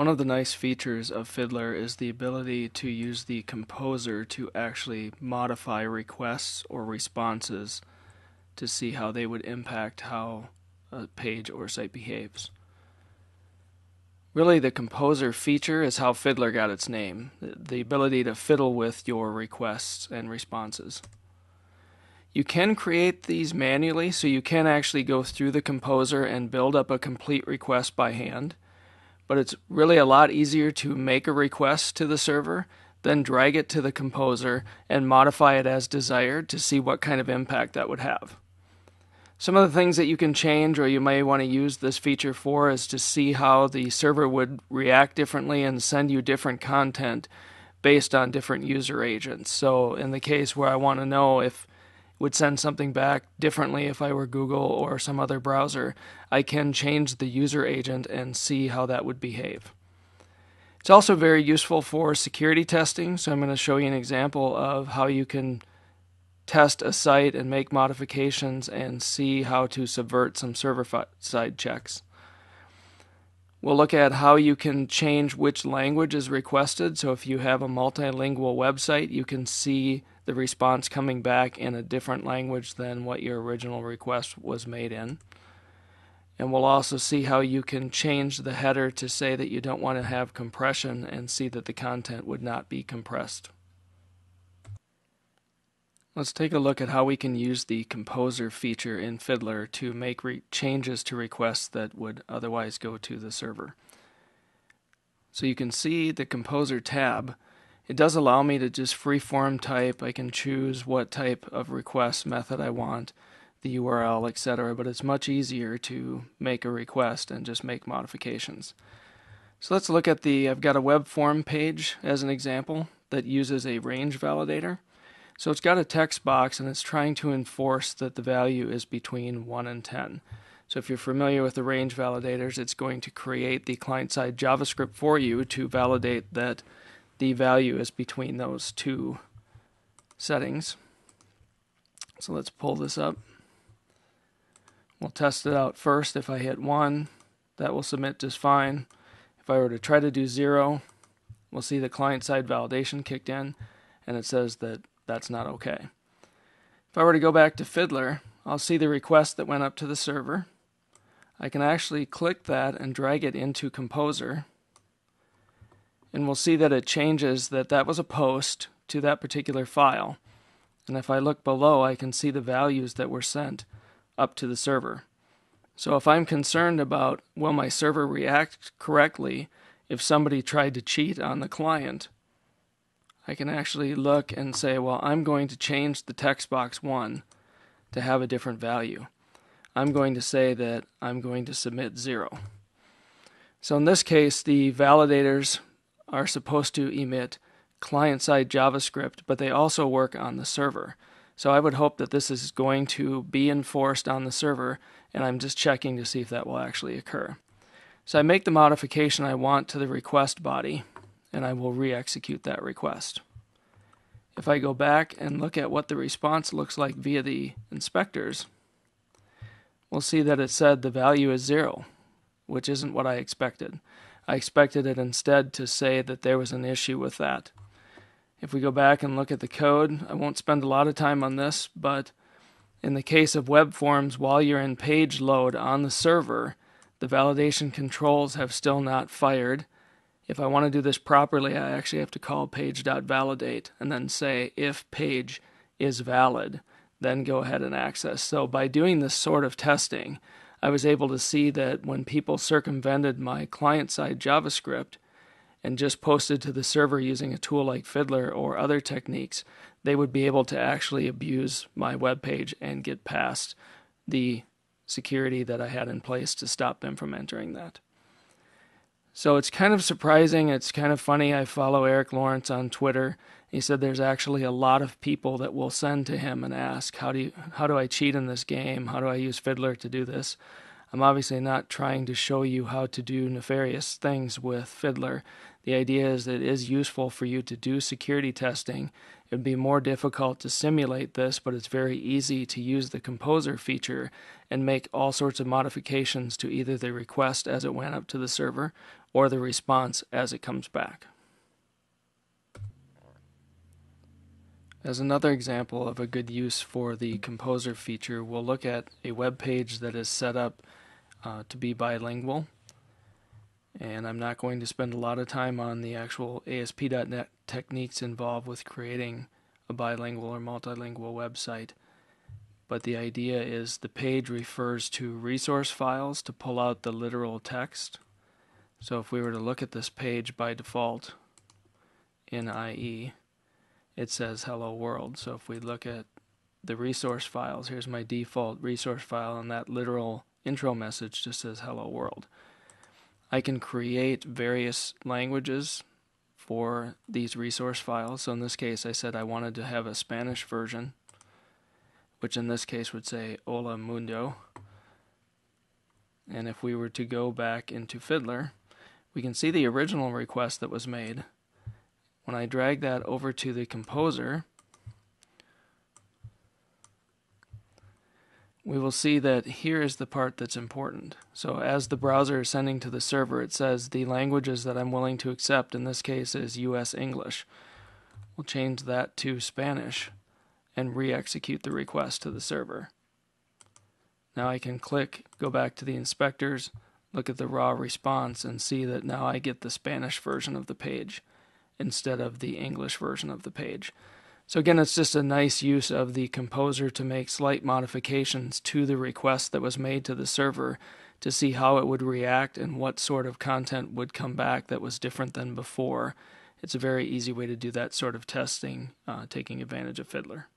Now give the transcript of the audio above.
One of the nice features of Fiddler is the ability to use the composer to actually modify requests or responses to see how they would impact how a page or site behaves. Really, the composer feature is how Fiddler got its name the ability to fiddle with your requests and responses. You can create these manually, so you can actually go through the composer and build up a complete request by hand but it's really a lot easier to make a request to the server, then drag it to the composer and modify it as desired to see what kind of impact that would have. Some of the things that you can change or you may want to use this feature for is to see how the server would react differently and send you different content based on different user agents. So, in the case where I want to know if would send something back differently if I were Google or some other browser, I can change the user agent and see how that would behave. It's also very useful for security testing, so I'm going to show you an example of how you can test a site and make modifications and see how to subvert some server side checks. We'll look at how you can change which language is requested. So if you have a multilingual website, you can see the response coming back in a different language than what your original request was made in. And we'll also see how you can change the header to say that you don't want to have compression and see that the content would not be compressed. Let's take a look at how we can use the Composer feature in Fiddler to make changes to requests that would otherwise go to the server. So you can see the Composer tab it does allow me to just freeform type. I can choose what type of request method I want, the URL, etc. But it's much easier to make a request and just make modifications. So let's look at the, I've got a web form page as an example that uses a range validator. So it's got a text box and it's trying to enforce that the value is between 1 and 10. So if you're familiar with the range validators, it's going to create the client-side JavaScript for you to validate that the value is between those two settings. So let's pull this up. We'll test it out first. If I hit 1, that will submit just fine. If I were to try to do 0, we'll see the client-side validation kicked in, and it says that that's not okay. If I were to go back to Fiddler, I'll see the request that went up to the server. I can actually click that and drag it into Composer and we'll see that it changes that that was a post to that particular file. And if I look below, I can see the values that were sent up to the server. So if I'm concerned about will my server react correctly if somebody tried to cheat on the client, I can actually look and say, well, I'm going to change the text box 1 to have a different value. I'm going to say that I'm going to submit 0. So in this case, the validators are supposed to emit client side JavaScript, but they also work on the server. So I would hope that this is going to be enforced on the server, and I'm just checking to see if that will actually occur. So I make the modification I want to the request body, and I will re execute that request. If I go back and look at what the response looks like via the inspectors, we'll see that it said the value is zero, which isn't what I expected. I expected it instead to say that there was an issue with that. If we go back and look at the code, I won't spend a lot of time on this, but in the case of web forms, while you're in page load on the server, the validation controls have still not fired. If I want to do this properly, I actually have to call page.validate and then say if page is valid, then go ahead and access. So by doing this sort of testing, I was able to see that when people circumvented my client side JavaScript and just posted to the server using a tool like Fiddler or other techniques, they would be able to actually abuse my web page and get past the security that I had in place to stop them from entering that. So it's kind of surprising. It's kind of funny. I follow Eric Lawrence on Twitter. He said there's actually a lot of people that will send to him and ask, "How do you, how do I cheat in this game? How do I use Fiddler to do this?" I'm obviously not trying to show you how to do nefarious things with Fiddler. The idea is that it is useful for you to do security testing. It would be more difficult to simulate this, but it's very easy to use the Composer feature and make all sorts of modifications to either the request as it went up to the server or the response as it comes back. As another example of a good use for the Composer feature, we'll look at a web page that is set up uh, to be bilingual. And I'm not going to spend a lot of time on the actual ASP.NET techniques involved with creating a bilingual or multilingual website. But the idea is the page refers to resource files to pull out the literal text. So if we were to look at this page by default in IE, it says hello world. So if we look at the resource files, here's my default resource file, and that literal intro message just says hello world. I can create various languages for these resource files. So in this case, I said I wanted to have a Spanish version, which in this case would say Hola Mundo. And if we were to go back into Fiddler, we can see the original request that was made. When I drag that over to the composer, we will see that here is the part that's important. So as the browser is sending to the server, it says the languages that I'm willing to accept, in this case is US English. We'll change that to Spanish and re-execute the request to the server. Now I can click, go back to the inspectors, look at the raw response, and see that now I get the Spanish version of the page instead of the English version of the page. So again, it's just a nice use of the composer to make slight modifications to the request that was made to the server to see how it would react and what sort of content would come back that was different than before. It's a very easy way to do that sort of testing, uh, taking advantage of Fiddler.